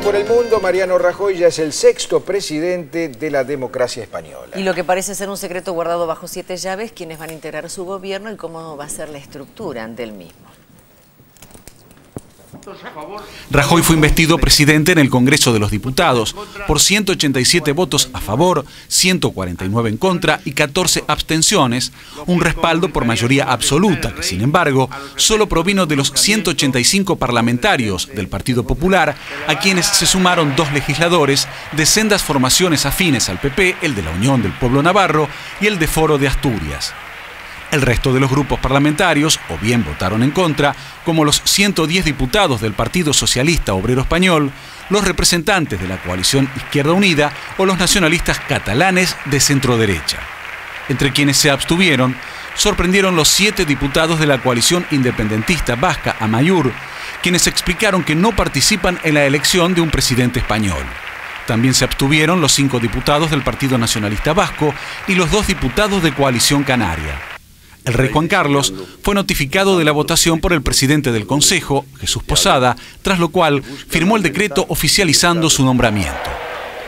por el mundo, Mariano Rajoy ya es el sexto presidente de la democracia española. Y lo que parece ser un secreto guardado bajo siete llaves, quiénes van a integrar su gobierno y cómo va a ser la estructura del mismo. Rajoy fue investido presidente en el Congreso de los Diputados por 187 votos a favor, 149 en contra y 14 abstenciones, un respaldo por mayoría absoluta que, sin embargo, solo provino de los 185 parlamentarios del Partido Popular, a quienes se sumaron dos legisladores de sendas formaciones afines al PP, el de la Unión del Pueblo Navarro y el de Foro de Asturias. El resto de los grupos parlamentarios o bien votaron en contra, como los 110 diputados del Partido Socialista Obrero Español, los representantes de la coalición Izquierda Unida o los nacionalistas catalanes de centro derecha. Entre quienes se abstuvieron, sorprendieron los siete diputados de la coalición independentista vasca Amayur, quienes explicaron que no participan en la elección de un presidente español. También se abstuvieron los cinco diputados del Partido Nacionalista Vasco y los dos diputados de Coalición Canaria. El rey Juan Carlos fue notificado de la votación por el presidente del Consejo, Jesús Posada, tras lo cual firmó el decreto oficializando su nombramiento.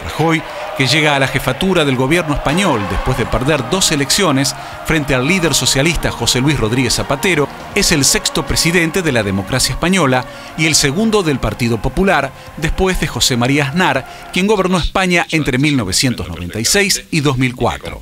Rajoy, que llega a la jefatura del gobierno español después de perder dos elecciones frente al líder socialista José Luis Rodríguez Zapatero, es el sexto presidente de la democracia española y el segundo del Partido Popular, después de José María Aznar, quien gobernó España entre 1996 y 2004.